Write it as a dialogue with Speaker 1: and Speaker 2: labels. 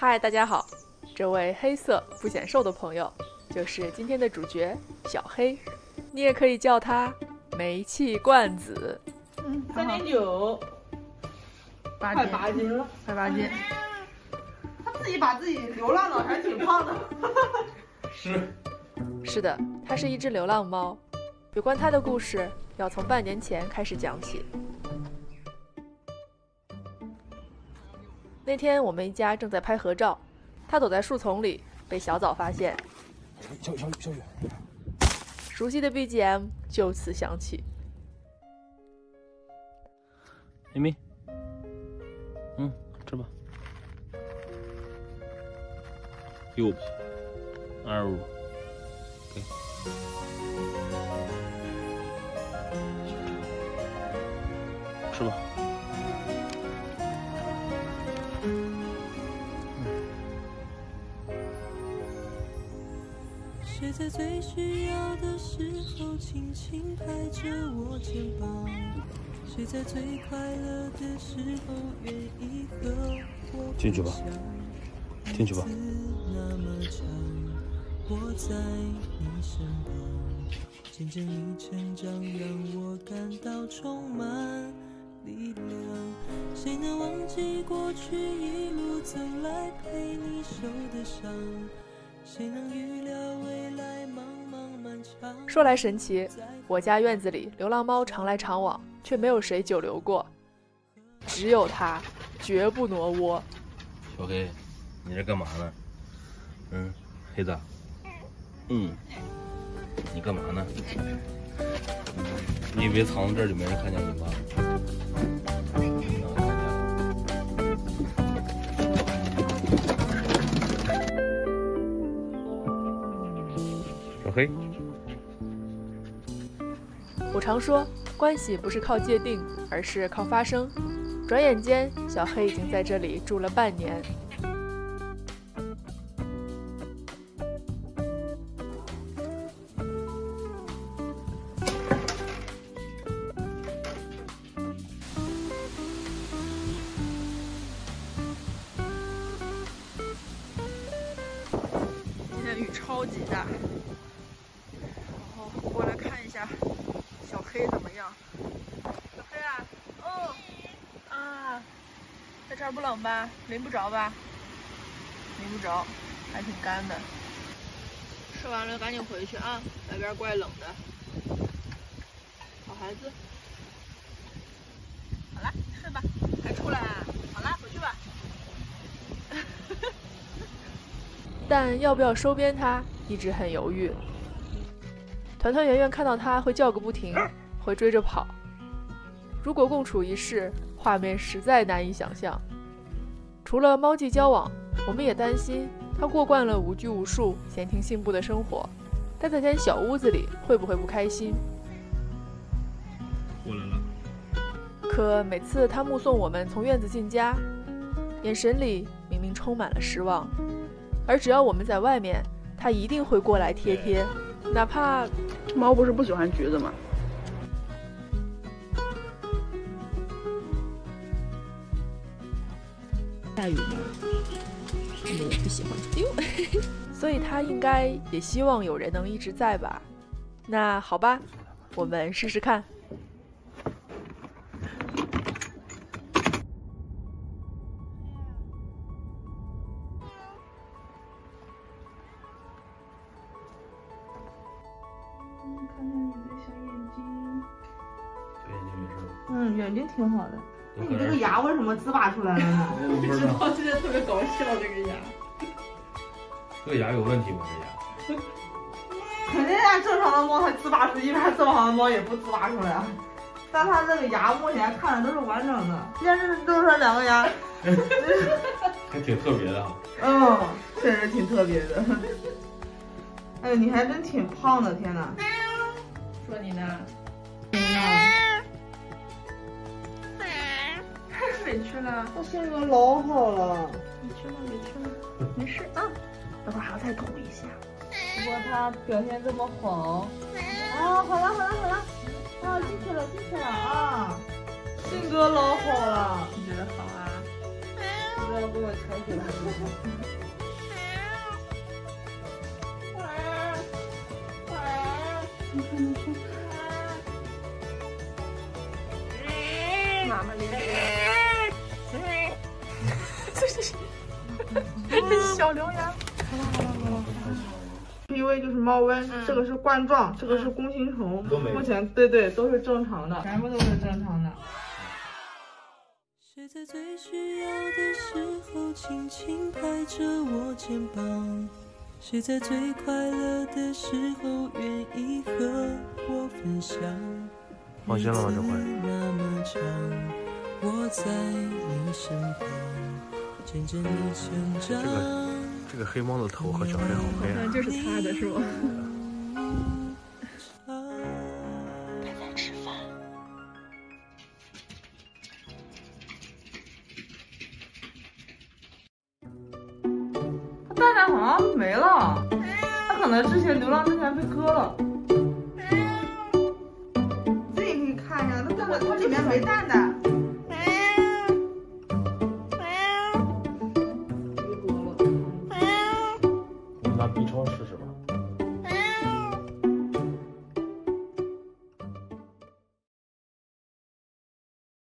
Speaker 1: 嗨，大家好，这位黑色不显瘦的朋友就是今天的主角小黑，你也可以叫他煤气罐子。
Speaker 2: 嗯，三点九，快
Speaker 1: 八斤，
Speaker 2: 八斤了。
Speaker 1: 快八斤。
Speaker 2: 他自己把自己流浪的还挺胖的。
Speaker 3: 是，
Speaker 1: 是的，它是一只流浪猫。有关它的故事，要从半年前开始讲起。那天我们一家正在拍合照，他躲在树丛里，被小枣发现。
Speaker 3: 小小雨小雨，
Speaker 1: 熟悉的 BGM 就此响起。
Speaker 3: 咪咪，嗯，吃吧。右，二五，给。吃吧。
Speaker 4: 谁在最需要的时候轻轻拍着我肩膀？谁在最快乐的时候愿意和我
Speaker 3: 进去吧
Speaker 4: 分享
Speaker 3: 进去吧
Speaker 4: 日子那么长，我在你身旁，见证你成长，让我感到充满力量。谁能忘记过去一路走来陪你受的伤？
Speaker 1: 说来神奇，我家院子里流浪猫常来常往，却没有谁久留过。只有它，绝不挪窝。
Speaker 3: 小黑，你这干嘛呢？嗯，黑子。嗯，你干嘛呢？你以为藏在这儿就没人看见你吗？小黑，
Speaker 1: 我常说，关系不是靠界定，而是靠发生。转眼间，小黑已经在这里住了半年。
Speaker 2: 今天雨超级大，小黑怎么样。小黑啊，哦，啊，在这儿不冷吧？淋不着吧？淋不着，还挺干的。吃完了赶紧回去啊，外边怪冷的。好孩子。好啦，睡吧。还出来啊？好啦，回去吧。
Speaker 1: 但要不要收编它，一直很犹豫。团团圆圆看到它会叫个不停，会追着跑。如果共处一室，画面实在难以想象。除了猫际交往，我们也担心它过惯了无拘无束、闲庭信步的生活，待在间小屋子里会不会不开心？
Speaker 3: 过来了。
Speaker 1: 可每次它目送我们从院子进家，眼神里明明充满了失望。而只要我们在外面，它一定会过来贴贴，哪怕
Speaker 2: 猫不是不喜欢橘子吗？
Speaker 5: 下雨呢，他们也不喜欢。哎呦，
Speaker 1: 所以它应该也希望有人能一直在吧？那好吧，我们试试看。
Speaker 2: 看看你的小眼睛。
Speaker 3: 小眼睛没事吧？
Speaker 2: 嗯，眼睛挺好的。那你这个牙为什么滋拔出来了呢？
Speaker 3: 我不知道
Speaker 2: 现在特别搞笑，这个牙。
Speaker 3: 这个牙有问题吗？这牙？
Speaker 2: 肯定呀，正常的猫它滋拔出，一般这么好的猫也不滋拔出来啊。但它这个牙目前看着都是完整的，现在这露出来两个牙，
Speaker 3: 还挺特别的哈。
Speaker 2: 嗯，确实挺特别的。哎呦，你还真挺胖的，天哪！说你呢？天哪！太委屈了，我性格老好了。委屈了，委屈了，没事啊，等会儿还要再捅一下。不过他表现这么好，啊，好了好了好了，啊，进去了进去了啊，性格老好了，你觉得好啊？不要给我
Speaker 1: 妈妈领小獠牙。
Speaker 2: 一位就是猫瘟，这个是冠状，这个是弓形虫，目前对对都是正常的，全部都是正常的。
Speaker 4: 谁在最需要的时候轻轻拍着我肩膀？谁在最快乐的时候愿意和我分享？
Speaker 3: 放心了吗？这回
Speaker 4: 那么长，我在你身旁，见证你成
Speaker 3: 这个
Speaker 4: 长。
Speaker 3: 这个黑猫的头和小黑好黑啊！
Speaker 1: 就是他的是吗？
Speaker 2: 之前流浪之前被割了。自己可以看一下，它蛋蛋它里面没蛋蛋。